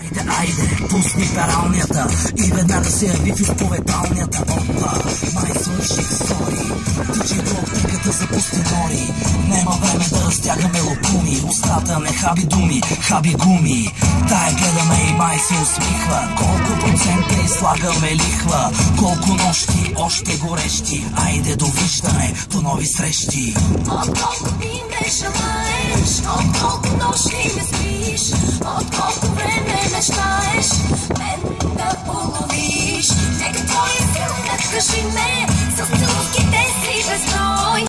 Айде, айде, пусни пералнята и веднага се яви в изповедалнята. Опа, май свърших, сори, тичи до аптеката за пусти нори. Нема време да разтягаме лопуми, устата не хаби думи, хаби гуми. Тая гледаме и май се усмихва, колко процента излагаме лихва, колко нощи още горещи. Айде, довиждане, до нови срещи. От колко ми не желаеш, от колко нощи не спиш cause she mad.